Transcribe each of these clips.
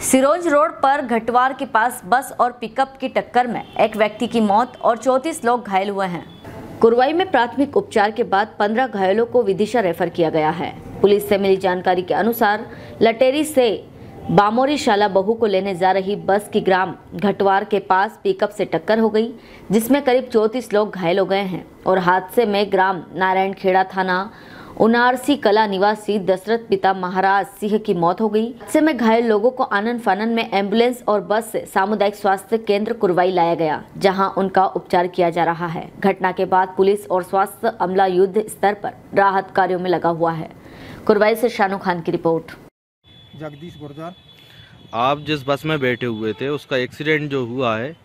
Sironj road पर घटवार के पास बस और पिकअप की टक्कर में एक व्यक्ति की मौत और 34 लोग घायल हुए हैं। कुरवाई में प्राथमिक उपचार के बाद 15 घायलों को विदिशा रेफर किया गया है। पुलिस से मिली जानकारी के अनुसार, लटेरी से बामोरी शाला बहू को लेने जा रही बस की ग्राम घटवार के पास पिकअप से टक्कर हो गई, जिसमें करीब 34 लोग घायल हो गए हैं। और हादसे में ग्राम नारायण खेड़ा थाना उनारसी कला निवासी दशरथ पिता महाराज सिंह की मौत हो गई। हादसे में घायल लोगों को आनंद फानन में एंबुलेंस और बस से सामुदायिक स्वास्थ्य केंद्र कुरवाई लाया गया जहाँ उनका उपचार किया जा रहा है। घटना के बाद पुलिस और स्वास्थ्य अमला युद्ध स्तर पर राहत कार्यों में लगा हुआ है। कुरवाई से शानू खान की रिपोर्ट। जगदीश गुर्जर। आप जिस बस में बैठे हुए थे उसका एक्सीडेंट जो हुआ है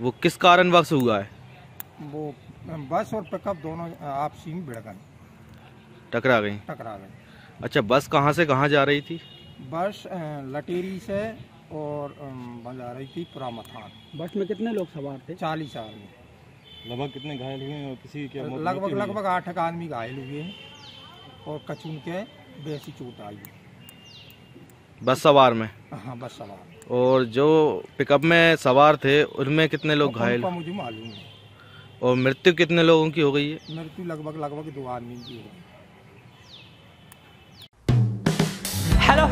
वो किस कारणवश हुआ है? वो बस और पिकअप दोनों आपसी में भिड़ गए। टकरा गई। टकरा गए अच्छा बस कहाँ से कहाँ जा रही थी? बस लटेरी से और बजा रही थी पुरामथान बस में कितने लोग सवार थे? चालीस आदमी। लगभग कितने घायल हुए हैं और किसी की लगभग? लगभग आठ एक आदमी घायल हुए हैं और कचून के बेसी चोट आई है। बस सवार में? हाँ बस सवार। और जो पिकअप में सवार थे उनमें कितने लोग घायल? मुझे मालूम है। और मृत्यु कितने लोगों की हो गई है? मृत्यु लगभग लगभग दो आदमी की हो हेलो